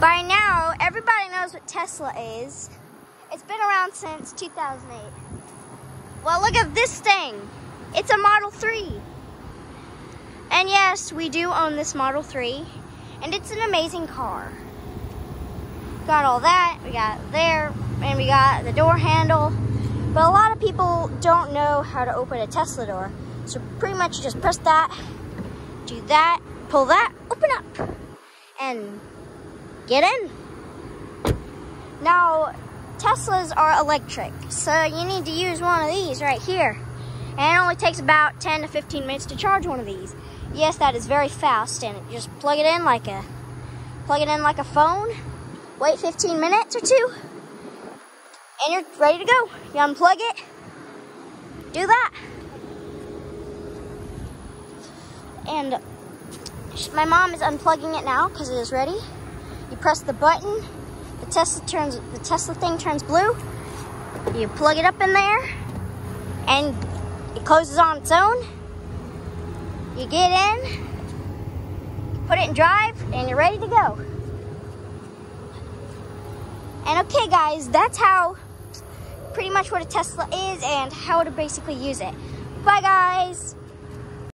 By now, everybody knows what Tesla is. It's been around since 2008. Well, look at this thing. It's a Model 3. And yes, we do own this Model 3. And it's an amazing car. Got all that, we got there, and we got the door handle. But a lot of people don't know how to open a Tesla door. So pretty much just press that, do that, pull that, open up, and get in. Now, Teslas are electric, so you need to use one of these right here. And it only takes about 10 to 15 minutes to charge one of these. Yes, that is very fast, and just plug it in like a plug it in like a phone. Wait 15 minutes or two, and you're ready to go. You unplug it, do that. And my mom is unplugging it now because it is ready. Press the button, the Tesla turns, the Tesla thing turns blue. You plug it up in there, and it closes on its own. You get in, put it in drive, and you're ready to go. And okay, guys, that's how pretty much what a Tesla is and how to basically use it. Bye, guys.